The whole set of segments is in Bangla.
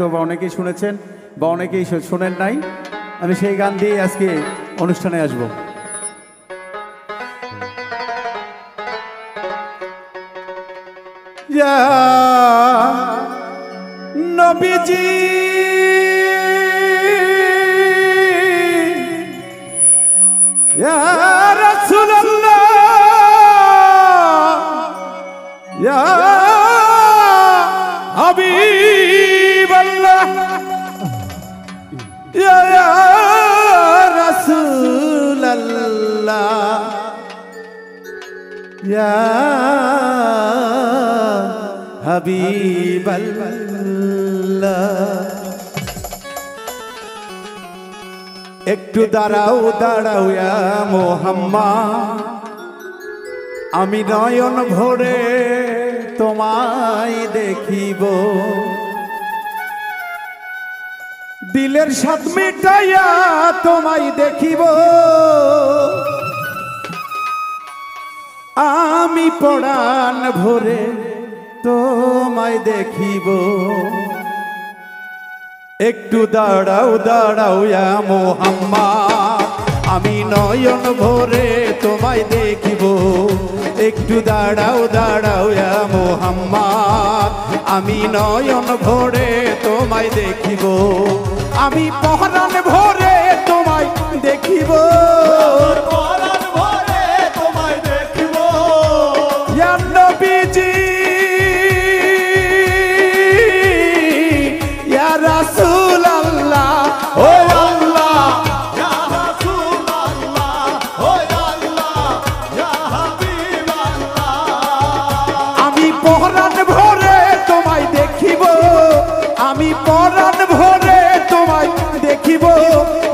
হয়তো বা অনেকেই শুনেছেন বা অনেকেই শোনেন নাই। আমি সেই গান দিয়ে আজকে অনুষ্ঠানে আসব। নবীজি ইয়া একটু দাঁড়াও দাঁড়াও মোহাম্মা আমি নয়ন ভরে তোমায় দেখিব। দিলের সাত মিটাইয়া তোমায় দেখিব। আমি পড়ান ভরে তোমায় দেখিব। একটু দাঁড়াও দাঁড়াও মোহাম্মদ। আমি নয়ন ভরে তোমায় দেখিব। একটু দাঁড়াও দাঁড়াও মোহাম্মদ। আমি নয়ন ভরে তোমায় দেখিব। আমি পহরান ভরে তোমায় দেখিব। পরাণ ভরে তোমায় দেখিব,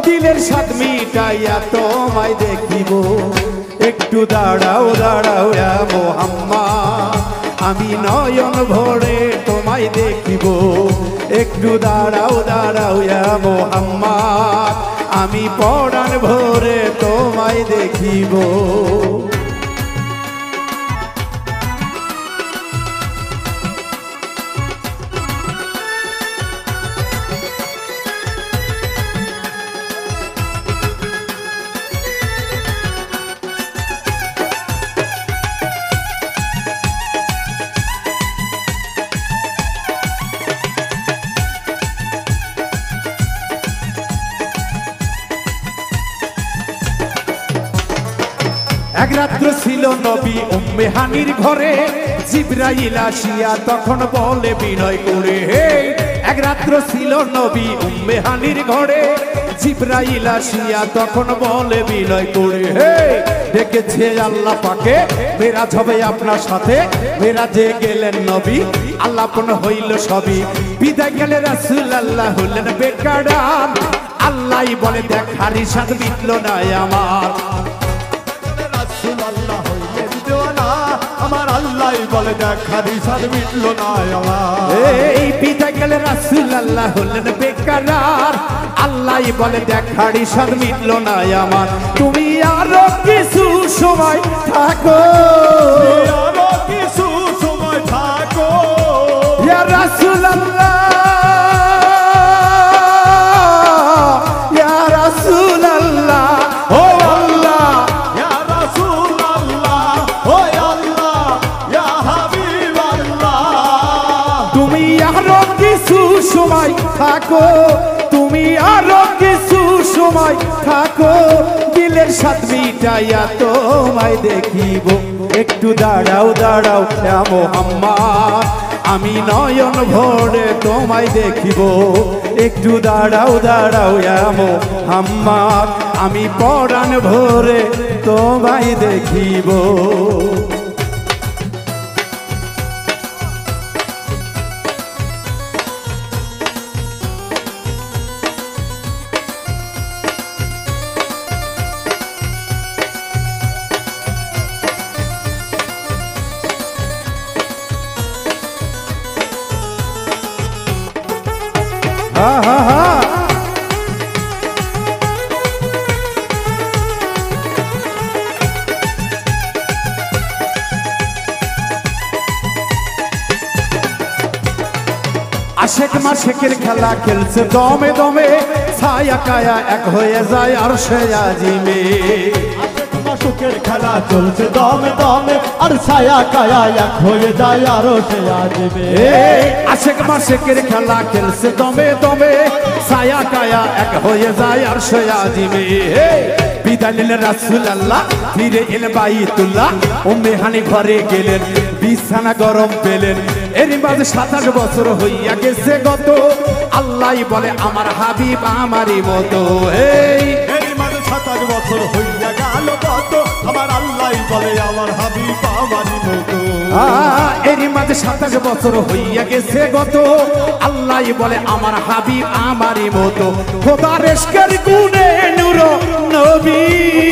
দিলের স্বাদ মিটাইয়া তোমায় দেখিব। একটু দাঁড়াও দাঁড়াও মোহাম্মদ আমি নয়ন ভরে তোমায় দেখিব। একটু দাঁড়াও দাঁড়াও মোহাম্মদ আমি পরাণ ভরে তোমায় দেখিব। নবী, উম্মে হানির ঘরে জিব্রাইল আসিয়া তখন বলে বিনয় করে, হে, এক রাত্র ছিল নবী উম্মে হানির ঘরে জিব্রাইল আসিয়া তখন বলে বিনয় করে, হে ডেকেছে আল্লাহ পাকে, মেরাজ হবে আপনার সাথে, মেরাজে গেলেন নবী, আল্লাপন হইল সবই, বিদায় গেলে রাসূল আল্লাহ হলেন বেকার আল্লাহ বলে, দেখ, হারিসাদ মিটল না আমার। আমার আল্লাহ বলে দেখা দিশার মিটল না এই পিতা গেলে রাসুল আল্লাহ হলেন বেকার। আল্লাহ বলে দেখা দিশার মিটল না আমার। তুমি আরও কিছু সময় থাকো। সময় থাকো। তুমি আরও কিছু সময় থাকো। দিলের সাথ মিটাইয়া তোমায় দেখিব। একটু দাঁড়াও দাঁড়াও মোহাম্মদ আমি নয়ন ভরে তোমায় দেখিব। একটু দাঁড়াও দাঁড়াও ইয়া মোহাম্মদ আমি পরাণ ভরে তোমায় দেখিব। মাসেকের খেলা খেলছে দমে দমে ছায়া কায়া এক হয়ে যায় আর সে আজিমে মাসুকের খেলা চলছে দমে দমে আর ছায়া কায়া এক হয়ে যায় আরও সে আসবে আশেক মাসেকের খেলা খেলছে দমে দমে ছায়া কায়া এক হয়ে যায় আর সে আজিমে বিদায় নিলেন রাসুল আল্লাহ ফিরে এলেন বাইতুল্লাহ ও মেহানি ঘরে গেলেন। বিছানা গরম পেলেন। এর মাঝে সাতাশ বছর হইয়া গেছে গত। আল্লাহ বলে আমার হাবিব আমারই মতো। এই। মাঝে সাতাশ বছর হইয়া গেল কত আমার আল্লাহ বলে আমার হাবিব আমারই মতো। এরই মাঝে সাতাশ বছর হইয়া গেছে গত। আল্লাহ বলে আমার হাবিব আমারই মতো। গুণে নূর নবী।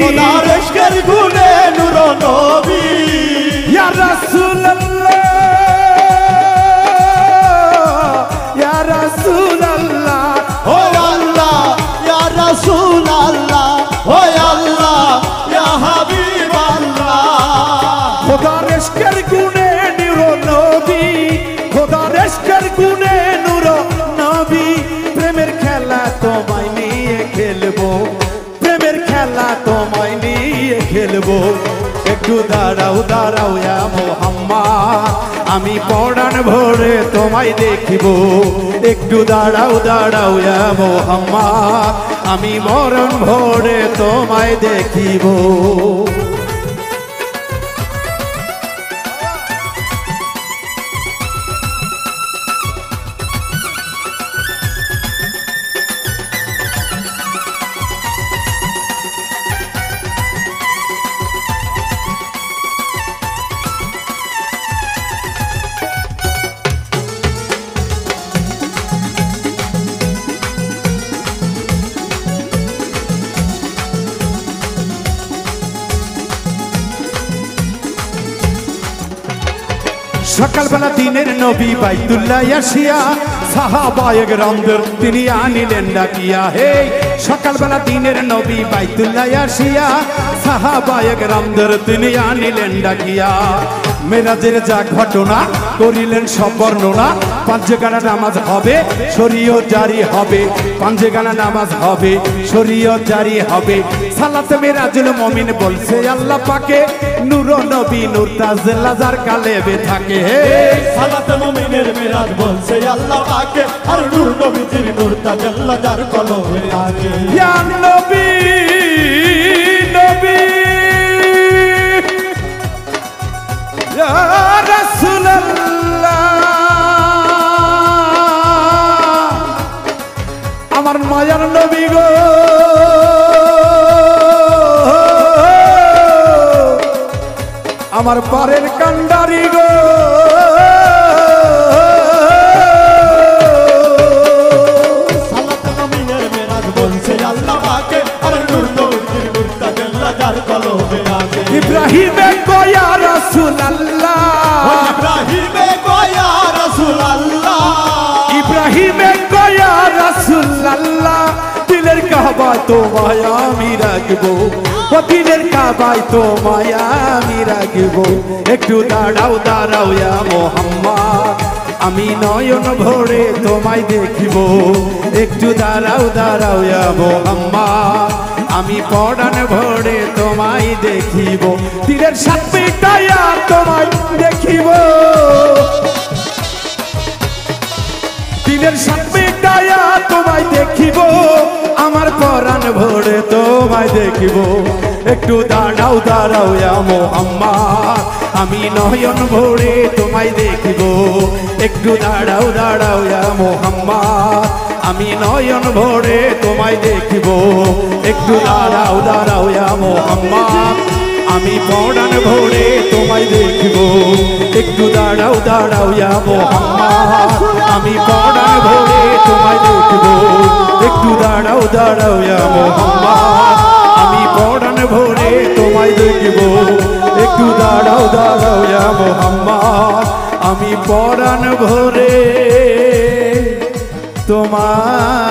খোদার ইশকের গুণে নূর নবী। খেলব একটু দাঁড়াও দাঁড়াও মোহাম্মা আমি পড়ান ভরে তোমায় দেখিব। একটু দাঁড়াও দাঁড়াও মোহাম্মা আমি মরণ ভরে তোমায় দেখিব। সকালবেলা দিনের নবী বাইতুল্লাহ আসিয়া সাহাবায়ক রামদের তিনি আনিলেন ডাকিয়া, হে সকালবেলা দিনের নবী বাইতুল্লাহ আসিয়া সাহাবায়ক রামদের তিনি আনিলেন ডাকিয়া। মেরাজের যা ঘটনা করিলেন সব বর্ণনা পাঞ্চগানা নামাজ হবে শরীয় জারি হবে। পাঞ্চগানা নামাজ হবে শরীয় জারি হবে। সালাতে মেরাজুল মমিন বলছে আল্লাহ পাকে নূর নবী নূর তাজেল্লা যার কালেবে থাকে। হে সালাত মুমিনের মিরাজ বলছে আল্লাহ পাকে আর নূর নবীজির নূর তাজাল্লা যার কলমে লাগে ইয়া নবী নবী! আমার মায়ার নবী গো। আমার পারের কান্ডারি গো। ইব্রাহিমে গয়া রাসূল আল্লাহ কাবায় তোমায় আমি রাখব। দিলের কাবায় তোমায় আমি রাখব। একটু দাঁড়াও দাঁড়াও মোহাম্মদ। আমি নয়ন ভরে তোমায় দেখিব। একটু দাঁড়াও দাঁড়াও ইয়া মোহাম্মদ। আমি পড়ান ভরে তোমায় দেখিব। তীরের সাত পিটাইয়া তোমায় দেখিব। সামনে ডায়া তোমায় দেখিব। আমার পরাণ ভরে তোমায় দেখিব। একটু দাঁড়াও দাঁড়াও আমো আম্মা আমি নয়ন ভরে তোমায় দেখিব। একটু দাঁড়াও দাঁড়াও আমো আম্মা আমি নয়ন ভরে তোমায় দেখিব। একটু দাঁড়াও দাঁড়াও আমো আম্মা আমি পড়ান ভরে তোমায় দেখিব। একটু দাঁড়াও দাঁড়াও যাব আমি পড়ান ভরে তোমায় দেখিব। একটু দাঁড়াও দাঁড়াও যাব আমি পড়ান ভরে তোমায় দেখিব। একটু দাঁড়াও দাঁড়াও যাব আমি পড়ান ভরে তোমায়